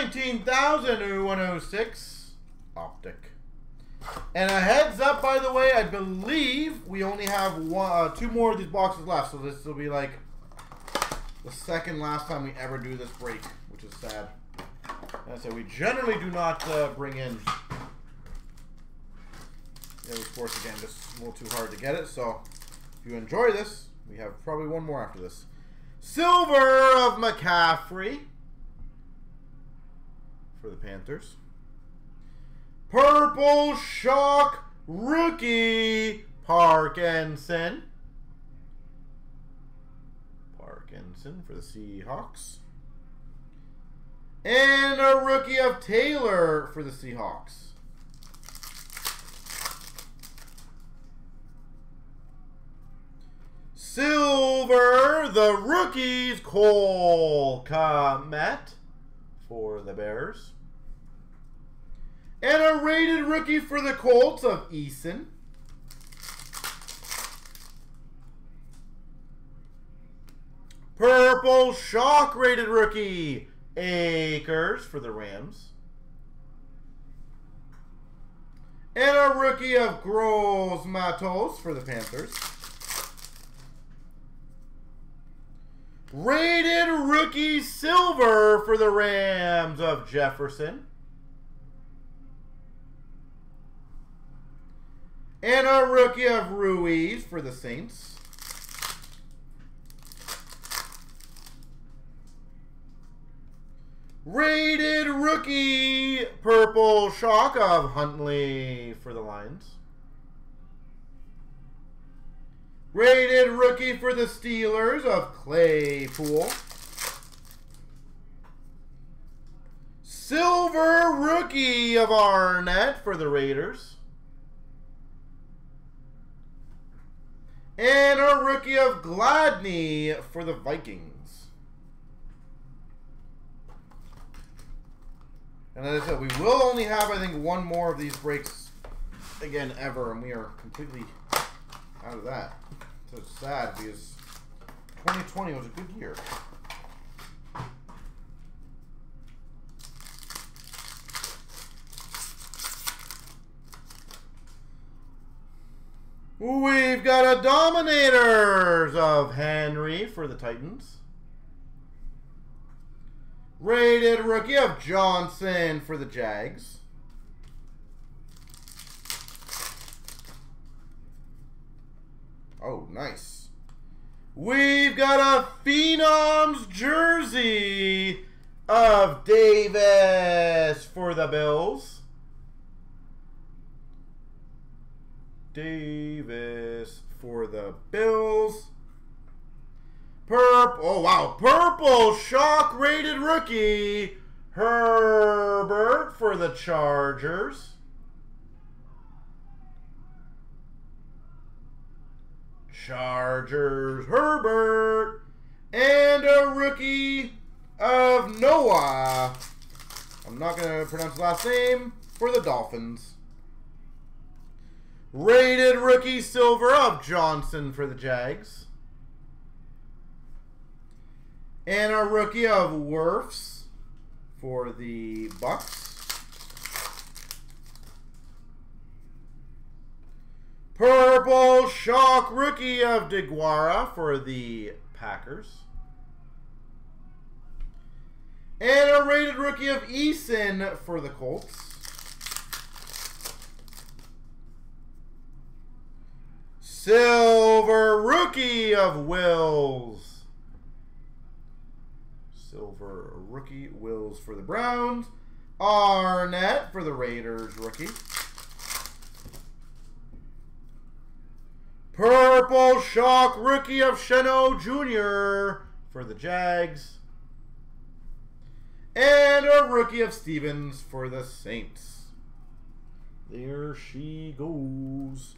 19,106 Optic. And a heads up, by the way, I believe we only have one, uh, two more of these boxes left. So this will be like the second last time we ever do this break, which is sad. And I said we generally do not uh, bring in. It was forced again, just a little too hard to get it. So if you enjoy this, we have probably one more after this. Silver of McCaffrey for the Panthers. Purple Shock Rookie Parkinson. Parkinson for the Seahawks. And a rookie of Taylor for the Seahawks. Silver, the rookies, Cole Kmet for the Bears. And a rated rookie for the Colts of Eason. Purple Shock rated rookie, Akers for the Rams. And a rookie of Gross Matos for the Panthers. Rated rookie silver for the Rams of Jefferson. And a rookie of Ruiz for the Saints. Rated rookie purple shock of Huntley for the Lions. Rated rookie for the Steelers of Claypool. Silver rookie of Arnette for the Raiders. And a rookie of Gladney for the Vikings. And as I said, we will only have, I think, one more of these breaks again ever, and we are completely out of that. So it's sad because 2020 was a good year. We've got a Dominators of Henry for the Titans. Rated rookie of Johnson for the Jags. Oh, nice. We've got a Phenoms jersey of Davis for the Bills. Davis for the Bills. Purple, oh wow, purple shock rated rookie. Herbert for the Chargers. Chargers, Herbert. And a rookie of Noah. I'm not going to pronounce the last name for the Dolphins. Rated rookie silver of Johnson for the Jags. And a rookie of Wirfs for the Bucks. Shock rookie of DeGuara for the Packers. And a rated rookie of Eason for the Colts. Silver rookie of Wills. Silver rookie Wills for the Browns. Arnette for the Raiders rookie. Purple Shock rookie of Shenault Jr. for the Jags. And a rookie of Stevens for the Saints. There she goes.